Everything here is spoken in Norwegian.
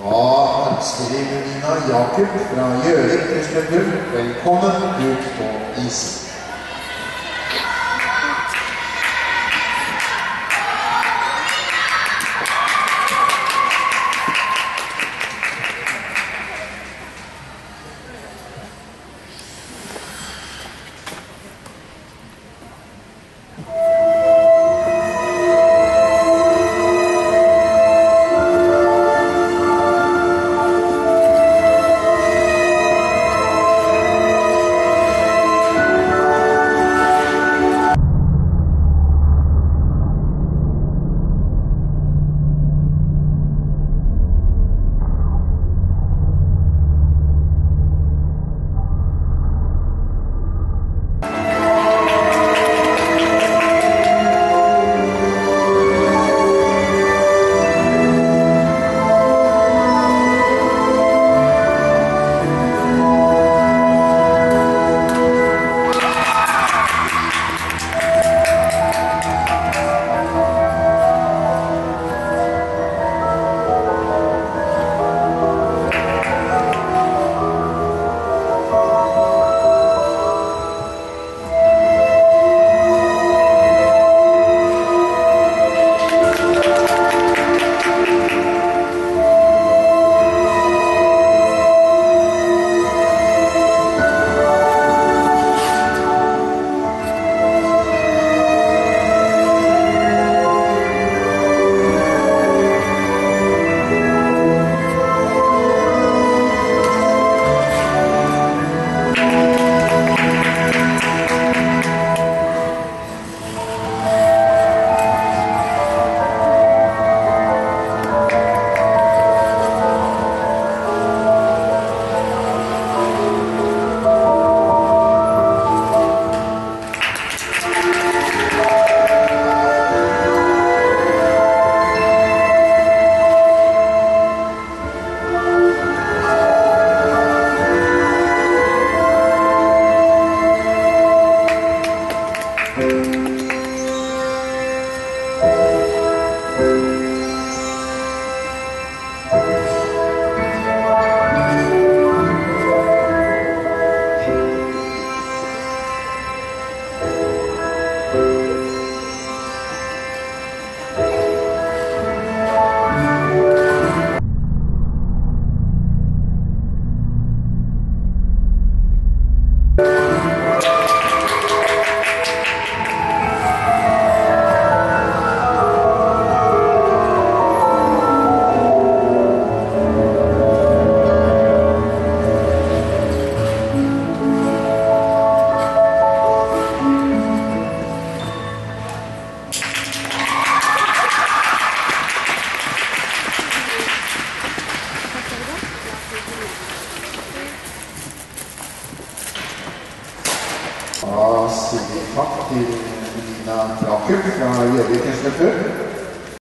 Da ønsker vi Nina Jakob fra Gjøvik Muskelklubb velkommen ut på isen. Da sier vi takk til Nina Jakob fra Gjøvik Muskelklubb.